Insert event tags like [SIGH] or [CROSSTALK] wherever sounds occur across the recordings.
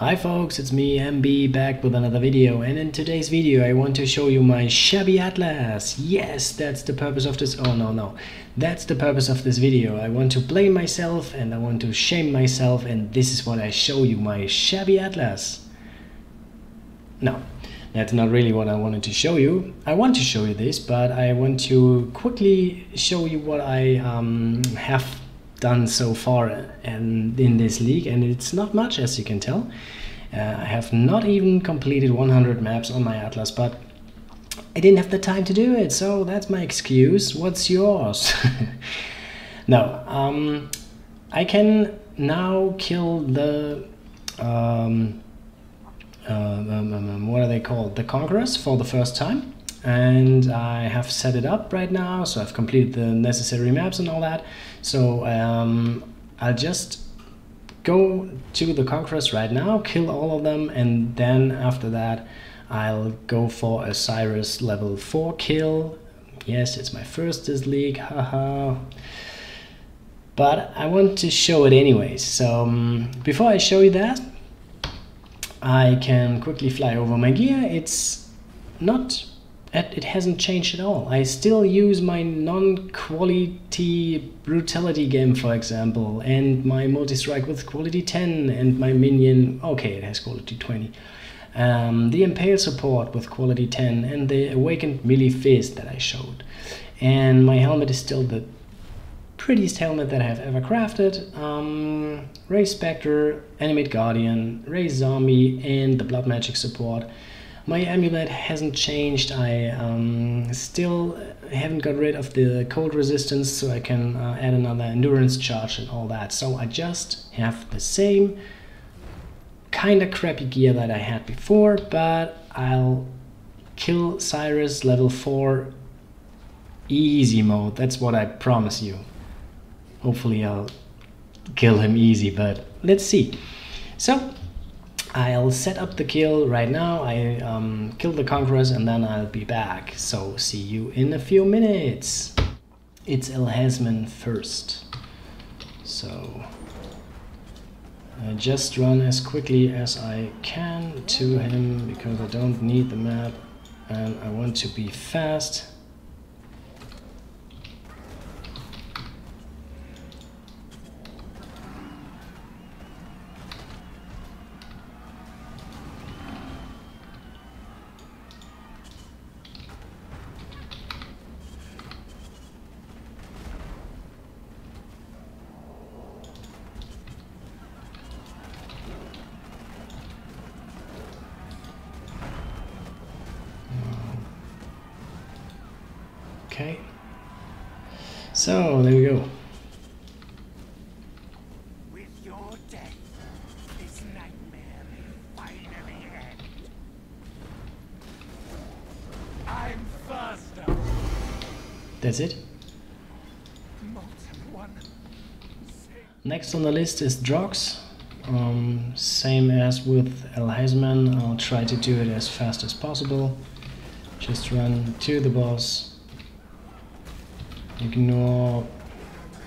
Hi folks, it's me MB back with another video and in today's video I want to show you my shabby atlas. Yes, that's the purpose of this. Oh no, no. That's the purpose of this video. I want to blame myself and I want to shame myself and this is what I show you, my shabby atlas. No, that's not really what I wanted to show you. I want to show you this, but I want to quickly show you what I um, have done so far and in this league and it's not much as you can tell. Uh, I have not even completed 100 maps on my atlas but I didn't have the time to do it so that's my excuse. What's yours? [LAUGHS] No um, I can now kill the um, uh, um, um, um, what are they called? The conquerors for the first time and I have set it up right now so I've completed the necessary maps and all that. So um, I'll just go to the conquerors right now kill all of them and then after that I'll go for a Sirus level 4 kill. Yes it's my first this league haha. But I want to show it anyways so um, before I show you that I can quickly fly over my gear. It's not it hasn't changed at all. I still use my non-quality brutality game, for example, and my multi-strike with quality 10, and my minion, okay, it has quality 20. Um, the impale support with quality 10, and the awakened melee fist that I showed. And my helmet is still the prettiest helmet that I have ever crafted. Um, Raise Spectre, Animate Guardian, Raise Zombie, and the Blood Magic support. My amulet hasn't changed. I um, still haven't got rid of the cold resistance, so I can uh, add another endurance charge and all that. So I just have the same kind of crappy gear that I had before, but I'll kill Sirus level 4 easy mode. That's what I promise you. Hopefully I'll kill him easy, but let's see. So I'll set up the kill right now. I um, kill the conquerors and then I'll be back. So see you in a few minutes. It's Al-Hezmin first. So I just run as quickly as I can to him because I don't need the map and I want to be fast. Okay. So there we go. With your death, this nightmare finally end. I'm faster, That's it. Next on the list is Drox. Um, same as with Al-Hezmin, I'll try to do it as fast as possible. Just run to the boss, ignore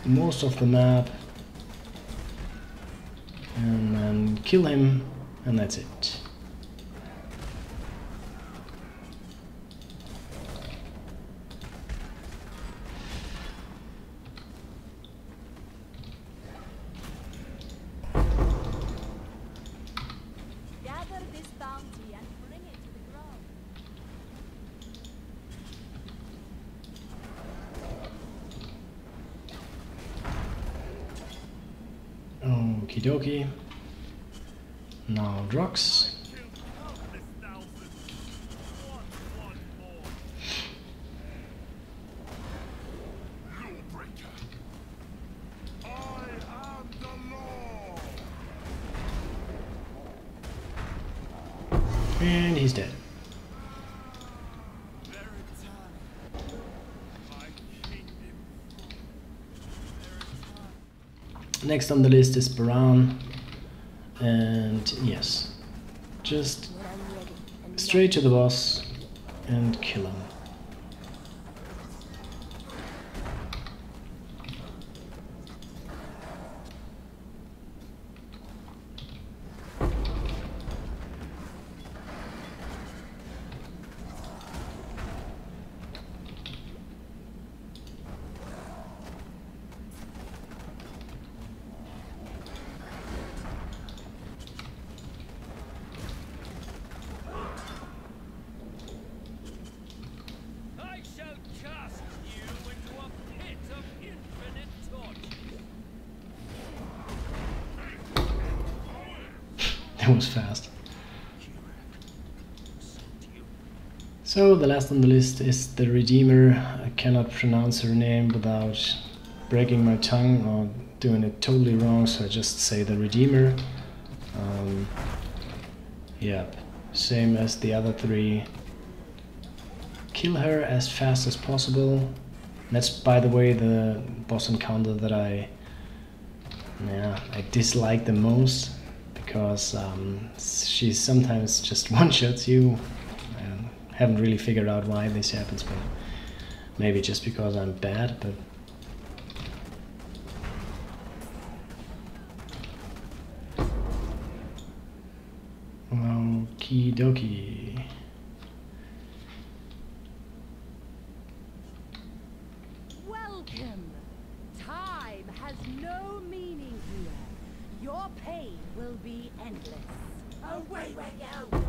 most of the map, and then kill him, and that's it. Gather this bounty and bring it to the grove. Okie dokie. Now law. And he's dead. Next on the list is Baran. And yes, just straight to the boss and kill him. It was fast. So the last on the list is the Redeemer. I cannot pronounce her name without breaking my tongue or doing it totally wrong, so I just say the Redeemer. Um, yep, same as the other three. Kill her as fast as possible. That's by the way the boss encounter that I yeah I dislike the most because um, she sometimes just [LAUGHS] one shots you. I haven't really figured out why this happens, but maybe just because I'm bad. But okie dokie. Welcome. Time has no meaning here. Your pain will be endless. Away we go.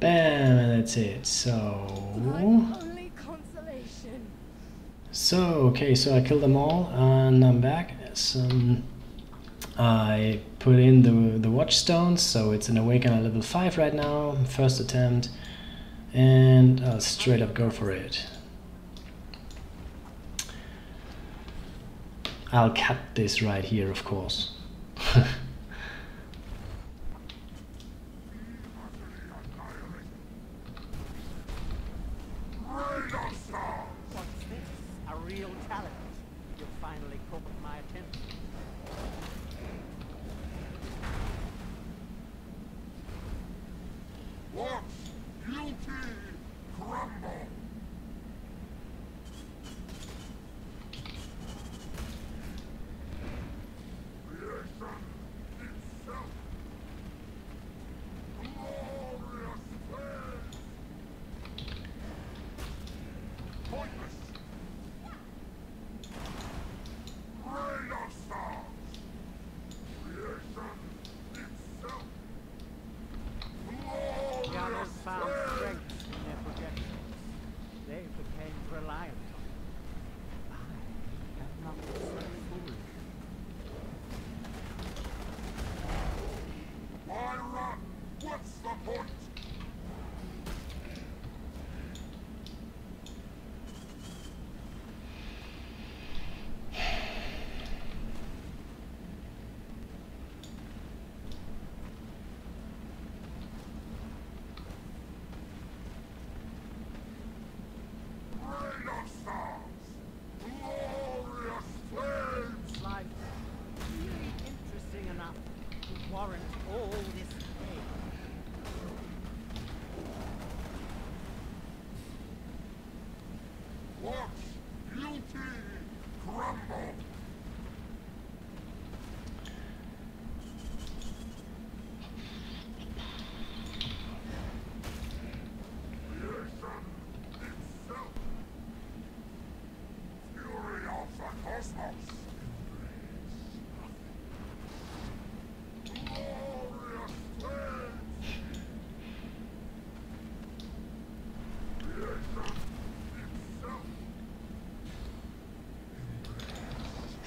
Bam, and that's it. So, only consolation. so okay, so I killed them all, and I'm back. So, I put in the the watchstones, so it's an awakener level five right now, first attempt, and I'll straight up go for it. I'll cut this right here, of course. [LAUGHS]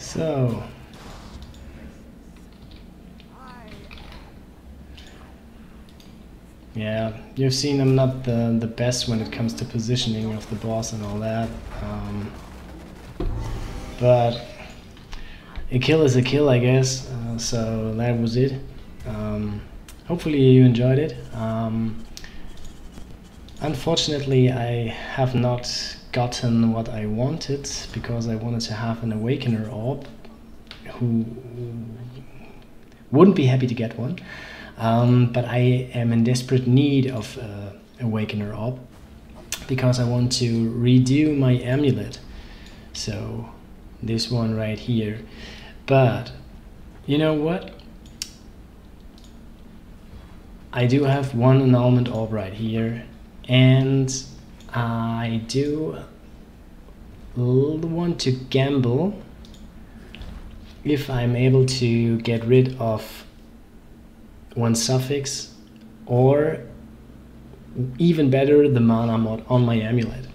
So, yeah, you've seen I'm not the, the best when it comes to positioning of the boss and all that. Um, but a kill is a kill, I guess. Uh, so that was it. Um, hopefully you enjoyed it. Um, unfortunately, I have not gotten what I wanted because I wanted to have an Awakener orb who wouldn't be happy to get one. Um, but I am in desperate need of uh, Awakener orb because I want to redo my amulet. So this one right here. But you know what? I do have one annulment orb right here, and I do want to gamble if I'm able to get rid of one suffix or even better the mana mod on my amulet.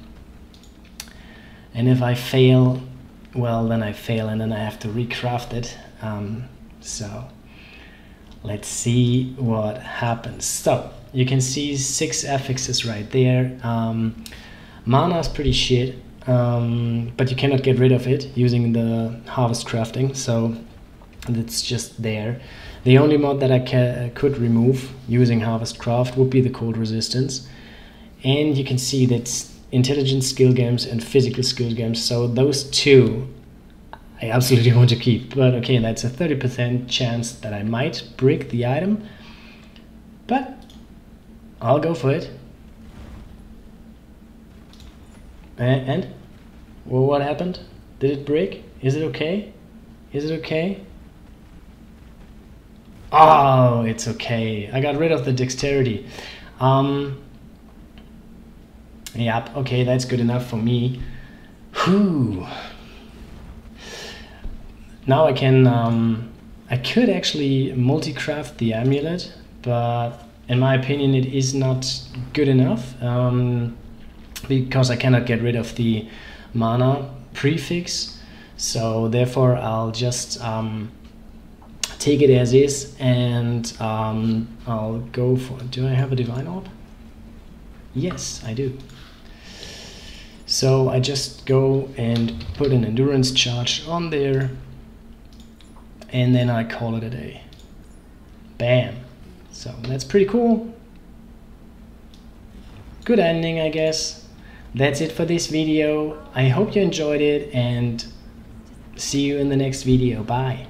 And if I fail, well, then I fail and then I have to recraft it. Um, so let's see what happens. So you can see six affixes right there. Um, mana is pretty shit, um, but you cannot get rid of it using the harvest crafting. So it's just there. The only mod that I ca could remove using Harvest Craft would be the cold resistance. And you can see that intelligence skill games and physical skill games, so those two I absolutely [LAUGHS] want to keep. But okay, that's a 30% chance that I might brick the item. But I'll go for it. And, and? Well, what happened? Did it break? Is it okay? Is it okay? Oh, it's okay. I got rid of the dexterity. Um, yep, okay, that's good enough for me. Whew. Now I can, um, I could actually multi-craft the amulet, but in my opinion it is not good enough um, because I cannot get rid of the mana prefix. So therefore I'll just um, take it as is and um, I'll go for do I have a divine orb? Yes I do. So I just go and put an endurance charge on there and then I call it a day. Bam so that's pretty cool. Good ending I guess. That's it for this video. I hope you enjoyed it and see you in the next video. Bye